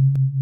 you